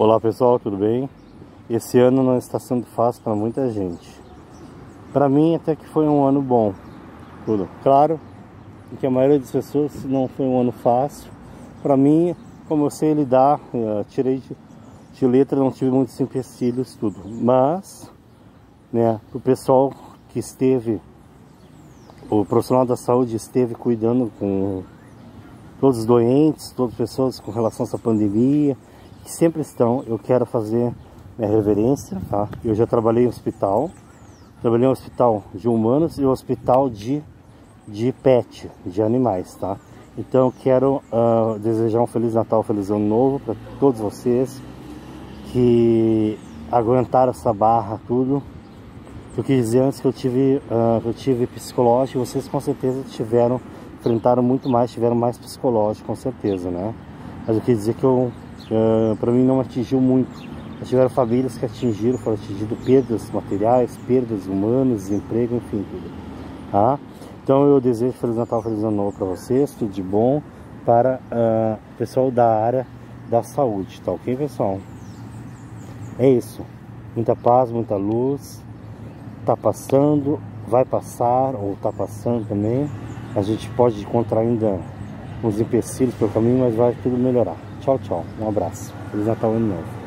Olá pessoal, tudo bem? Esse ano não está sendo fácil para muita gente. Para mim até que foi um ano bom. Tudo. Claro que a maioria das pessoas não foi um ano fácil. Para mim, como eu sei lidar, tirei de, de, letra, não tive muitos empecilhos, tudo. Mas, né, o pessoal que esteve, o profissional da saúde esteve cuidando com todos os doentes, todas as pessoas com relação a essa pandemia, que sempre estão, eu quero fazer minha reverência, tá? Eu já trabalhei em hospital, trabalhei em hospital de humanos e hospital de, de pet, de animais, tá? Então eu quero uh, desejar um Feliz Natal, Feliz Ano Novo para todos vocês que aguentaram essa barra, tudo. Eu quis dizer antes que eu tive, uh, eu tive psicológico, vocês com certeza tiveram, enfrentaram muito mais, tiveram mais psicológico, com certeza, né? Mas eu quis dizer que eu para mim não atingiu muito. Mas tiveram famílias que atingiram, foram atingidas perdas materiais, perdas humanas, emprego, enfim, tudo. Tá? Então eu desejo Feliz Natal, Feliz Ano Novo para vocês, tudo de bom para o uh, pessoal da área da saúde, tá ok pessoal? É isso. Muita paz, muita luz. Tá passando, vai passar, ou tá passando também. A gente pode encontrar ainda uns empecilhos pelo caminho, mas vai tudo melhorar. Tchau, tchau. Um abraço. Feliz Natal Ano Novo.